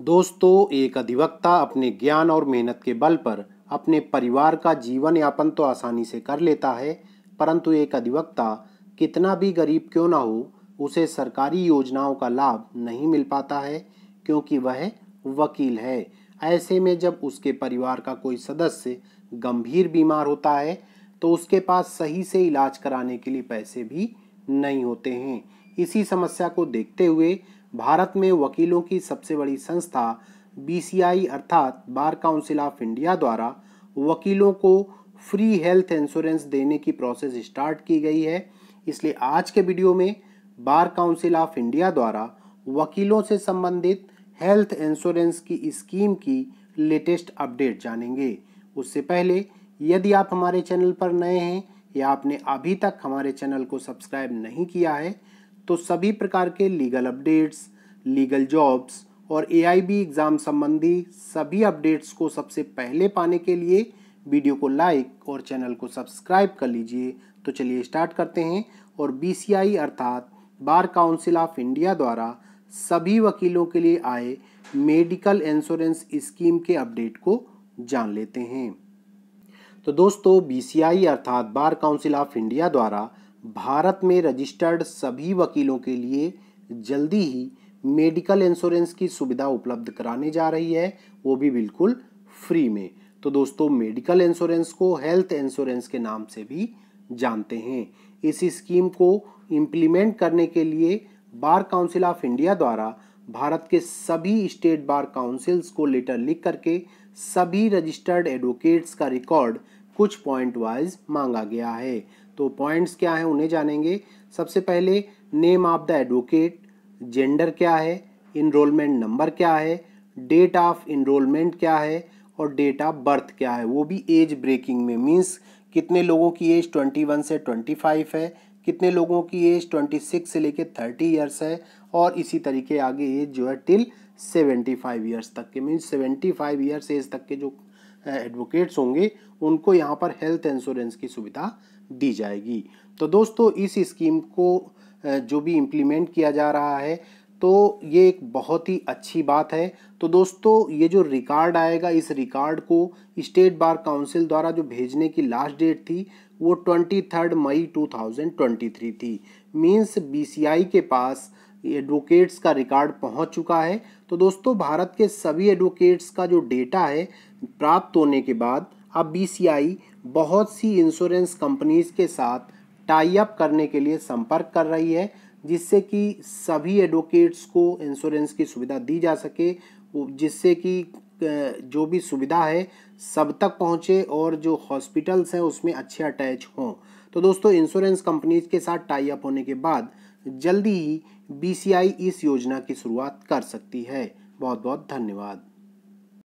दोस्तों, एक अधिवक्ता अपने ज्ञान और मेहनत के बल पर अपने परिवार का जीवन यापन तो आसानी से कर लेता है, परंतु एक अधिवक्ता कितना भी गरीब क्यों ना हो, उसे सरकारी योजनाओं का लाभ नहीं मिल पाता है, क्योंकि वह वकील है। ऐसे में जब उसके परिवार का कोई सदस्य गंभीर बीमार होता है तो उसके पास सही से इलाज कराने के लिए पैसे भी नहीं होते हैं। इसी समस्या को देखते हुए भारत में वकीलों की सबसे बड़ी संस्था बीसीआई अर्थात बार काउंसिल ऑफ़ इंडिया द्वारा वकीलों को फ्री हेल्थ इंश्योरेंस देने की प्रोसेस स्टार्ट की गई है। इसलिए आज के वीडियो में बार काउंसिल ऑफ़ इंडिया द्वारा वकीलों से संबंधित हेल्थ इंश्योरेंस की स्कीम की लेटेस्ट अपडेट जानेंगे। उससे पहले, यदि आप हमारे चैनल पर नए हैं या आपने अभी तक हमारे चैनल को सब्सक्राइब नहीं किया है तो सभी प्रकार के लीगल अपडेट्स लीगल जॉब्स और एआईबी एग्ज़ाम संबंधी सभी अपडेट्स को सबसे पहले पाने के लिए वीडियो को लाइक और चैनल को सब्सक्राइब कर लीजिए। तो चलिए स्टार्ट करते हैं और बीसीआई अर्थात बार काउंसिल ऑफ़ इंडिया द्वारा सभी वकीलों के लिए आए मेडिकल इंश्योरेंस स्कीम के अपडेट को जान लेते हैं। तो दोस्तों बी अर्थात बार काउंसिल ऑफ़ इंडिया द्वारा भारत में रजिस्टर्ड सभी वकीलों के लिए जल्दी ही मेडिकल इंश्योरेंस की सुविधा उपलब्ध कराने जा रही है। वो भी बिल्कुल फ्री में। तो दोस्तों मेडिकल इंश्योरेंस को हेल्थ इंश्योरेंस के नाम से भी जानते हैं। इस स्कीम को इम्प्लीमेंट करने के लिए बार काउंसिल ऑफ़ इंडिया द्वारा भारत के सभी स्टेट बार काउंसिल्स को लेटर लिख करके सभी रजिस्टर्ड एडवोकेट्स का रिकॉर्ड कुछ पॉइंट वाइज मांगा गया है। तो पॉइंट्स क्या हैं उन्हें जानेंगे। सबसे पहले name of the advocate gender क्या है इनरोलमेंट नंबर क्या है डेट ऑफ़ इनरोलमेंट क्या है, और डेट ऑफ़ बर्थ क्या है। वो भी एज ब्रेकिंग में मीन्स कितने लोगों की एज ट्वेंटी वन से ट्वेंटी फाइव है, कितने लोगों की एज ट्वेंटी सिक्स से लेके थर्टी ईयर्स है, और इसी तरीके आगे एज जो है टिल सेवेंटी फाइव ईयर्स तक के means seventy five years age तक के जो एडवोकेट्स होंगे, उनको यहाँ पर हेल्थ इंश्योरेंस की सुविधा दी जाएगी। तो दोस्तों, इस स्कीम को जो भी इम्प्लीमेंट किया जा रहा है तो ये एक बहुत ही अच्छी बात है। तो दोस्तों, ये जो रिकॉर्ड आएगा, इस रिकॉर्ड को स्टेट बार काउंसिल द्वारा जो भेजने की लास्ट डेट थी, वो twenty third May two thousand twenty three थी मीन्स बीसीआई के पास एडवोकेट्स का रिकॉर्ड पहुँच चुका है। तो दोस्तों, भारत के सभी एडवोकेट्स का जो डेटा है प्राप्त होने के बाद अब बीसीआई बहुत सी इंश्योरेंस कंपनीज़ के साथ टाई अप करने के लिए संपर्क कर रही है, जिससे कि सभी एडवोकेट्स को इंश्योरेंस की सुविधा दी जा सके जिससे कि जो भी सुविधा है, सब तक पहुँचे और जो हॉस्पिटल्स हैं, उसमें अच्छे अटैच हों। तो दोस्तों इंश्योरेंस कंपनीज़ के साथ टाई अप होने के बाद जल्दी ही बीसीआई इस योजना की शुरुआत कर सकती है। बहुत बहुत धन्यवाद।